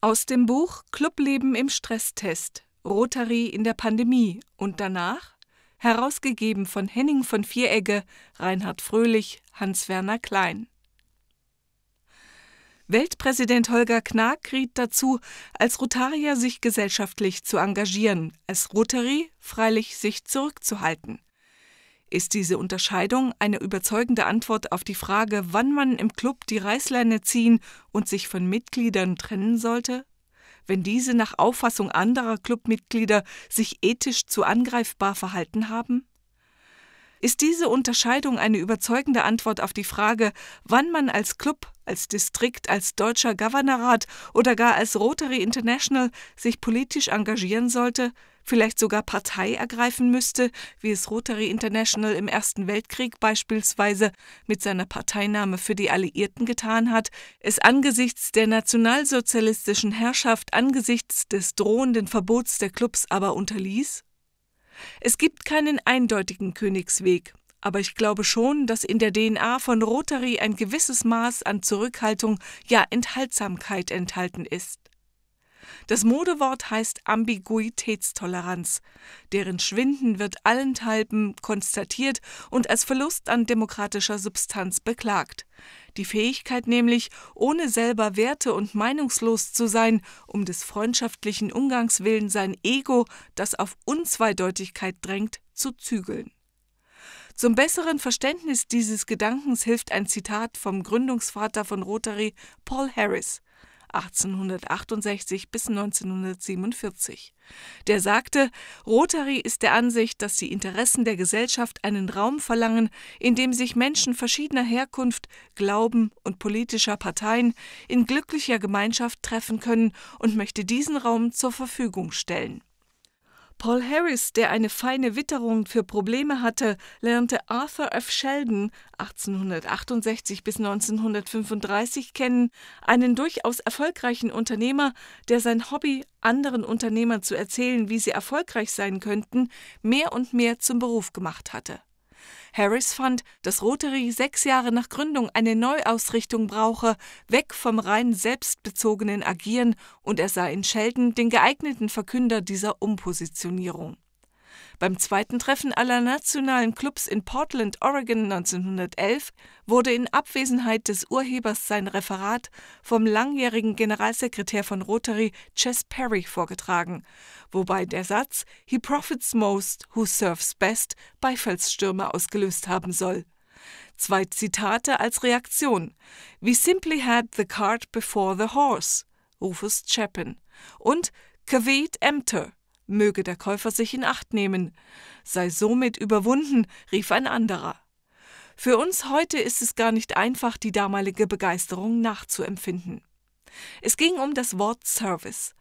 Aus dem Buch Clubleben im Stresstest Rotary in der Pandemie und danach herausgegeben von Henning von Vieregge, Reinhard Fröhlich, Hans-Werner Klein. Weltpräsident Holger Knag riet dazu, als Rotarier sich gesellschaftlich zu engagieren, als Rotary freilich sich zurückzuhalten. Ist diese Unterscheidung eine überzeugende Antwort auf die Frage, wann man im Club die Reißleine ziehen und sich von Mitgliedern trennen sollte? Wenn diese nach Auffassung anderer Clubmitglieder sich ethisch zu angreifbar verhalten haben? Ist diese Unterscheidung eine überzeugende Antwort auf die Frage, wann man als Club, als Distrikt, als deutscher Governorrat oder gar als Rotary International sich politisch engagieren sollte, vielleicht sogar Partei ergreifen müsste, wie es Rotary International im Ersten Weltkrieg beispielsweise mit seiner Parteinahme für die Alliierten getan hat, es angesichts der nationalsozialistischen Herrschaft, angesichts des drohenden Verbots der Clubs aber unterließ? Es gibt keinen eindeutigen Königsweg, aber ich glaube schon, dass in der DNA von Rotary ein gewisses Maß an Zurückhaltung, ja Enthaltsamkeit enthalten ist. Das Modewort heißt Ambiguitätstoleranz, deren Schwinden wird allenthalben konstatiert und als Verlust an demokratischer Substanz beklagt. Die Fähigkeit nämlich, ohne selber werte- und meinungslos zu sein, um des freundschaftlichen Umgangs willen sein Ego, das auf Unzweideutigkeit drängt, zu zügeln. Zum besseren Verständnis dieses Gedankens hilft ein Zitat vom Gründungsvater von Rotary, Paul Harris. 1868 bis 1947. Der sagte, Rotary ist der Ansicht, dass die Interessen der Gesellschaft einen Raum verlangen, in dem sich Menschen verschiedener Herkunft, Glauben und politischer Parteien in glücklicher Gemeinschaft treffen können und möchte diesen Raum zur Verfügung stellen. Paul Harris, der eine feine Witterung für Probleme hatte, lernte Arthur F. Sheldon 1868 bis 1935 kennen, einen durchaus erfolgreichen Unternehmer, der sein Hobby, anderen Unternehmern zu erzählen, wie sie erfolgreich sein könnten, mehr und mehr zum Beruf gemacht hatte. Harris fand, dass Rotary sechs Jahre nach Gründung eine Neuausrichtung brauche, weg vom rein selbstbezogenen Agieren, und er sah in Sheldon den geeigneten Verkünder dieser Umpositionierung. Beim zweiten Treffen aller nationalen Clubs in Portland, Oregon 1911 wurde in Abwesenheit des Urhebers sein Referat vom langjährigen Generalsekretär von Rotary, Chess Perry, vorgetragen, wobei der Satz He profits most who serves best Beifallsstürme ausgelöst haben soll. Zwei Zitate als Reaktion. We simply had the cart before the horse, Rufus Chapin. Und Caveat emptor, möge der Käufer sich in Acht nehmen. Sei somit überwunden, rief ein anderer. Für uns heute ist es gar nicht einfach, die damalige Begeisterung nachzuempfinden. Es ging um das Wort Service.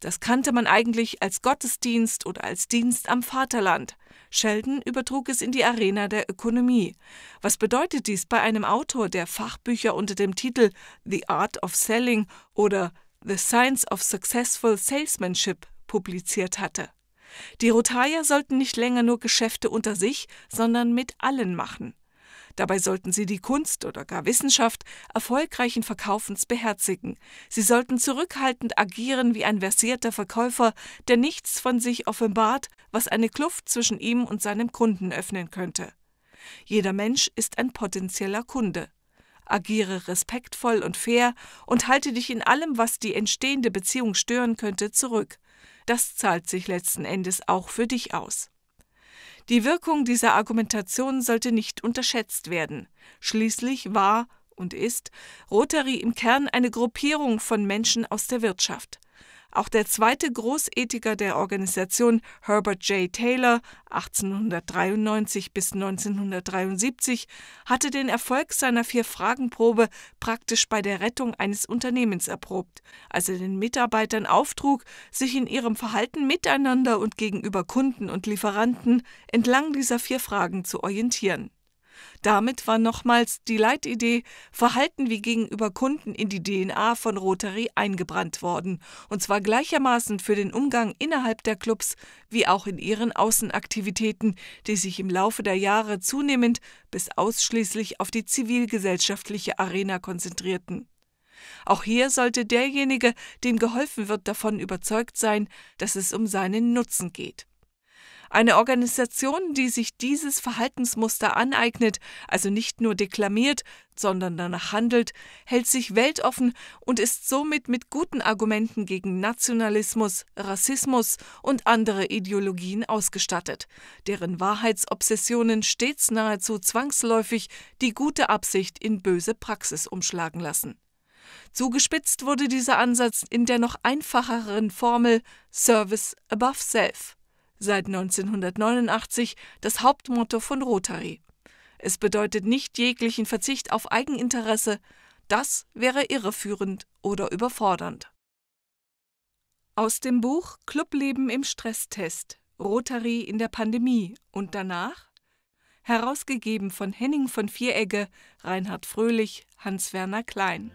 Das kannte man eigentlich als Gottesdienst oder als Dienst am Vaterland. Sheldon übertrug es in die Arena der Ökonomie. Was bedeutet dies bei einem Autor, der Fachbücher unter dem Titel The Art of Selling oder The Science of Successful Salesmanship publiziert hatte. Die Rotarier sollten nicht länger nur Geschäfte unter sich, sondern mit allen machen. Dabei sollten sie die Kunst oder gar Wissenschaft erfolgreichen Verkaufens beherzigen. Sie sollten zurückhaltend agieren wie ein versierter Verkäufer, der nichts von sich offenbart, was eine Kluft zwischen ihm und seinem Kunden öffnen könnte. Jeder Mensch ist ein potenzieller Kunde. Agiere respektvoll und fair und halte dich in allem, was die entstehende Beziehung stören könnte, zurück. Das zahlt sich letzten Endes auch für dich aus. Die Wirkung dieser Argumentation sollte nicht unterschätzt werden. Schließlich war und ist Rotary im Kern eine Gruppierung von Menschen aus der Wirtschaft. Auch der zweite Großethiker der Organisation, Herbert J. Taylor (1893 bis 1973), hatte den Erfolg seiner Vier-Fragen-Probe praktisch bei der Rettung eines Unternehmens erprobt, als er den Mitarbeitern auftrug, sich in ihrem Verhalten miteinander und gegenüber Kunden und Lieferanten entlang dieser vier Fragen zu orientieren damit war nochmals die Leitidee Verhalten wie gegenüber Kunden in die DNA von Rotary eingebrannt worden, und zwar gleichermaßen für den Umgang innerhalb der Clubs wie auch in ihren Außenaktivitäten, die sich im Laufe der Jahre zunehmend bis ausschließlich auf die zivilgesellschaftliche Arena konzentrierten. Auch hier sollte derjenige, dem geholfen wird, davon überzeugt sein, dass es um seinen Nutzen geht. Eine Organisation, die sich dieses Verhaltensmuster aneignet, also nicht nur deklamiert, sondern danach handelt, hält sich weltoffen und ist somit mit guten Argumenten gegen Nationalismus, Rassismus und andere Ideologien ausgestattet, deren Wahrheitsobsessionen stets nahezu zwangsläufig die gute Absicht in böse Praxis umschlagen lassen. Zugespitzt wurde dieser Ansatz in der noch einfacheren Formel Service above Self seit 1989 das Hauptmotto von Rotary. Es bedeutet nicht jeglichen Verzicht auf Eigeninteresse, das wäre irreführend oder überfordernd. Aus dem Buch Clubleben im Stresstest Rotary in der Pandemie und danach herausgegeben von Henning von Vieregge, Reinhard Fröhlich, Hans-Werner Klein.